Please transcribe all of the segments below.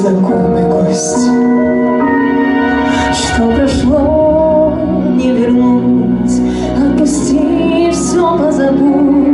незнакомый гость. Что прошло не вернуть. Отпусти, все позабудь.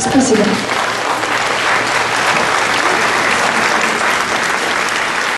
Спасибо.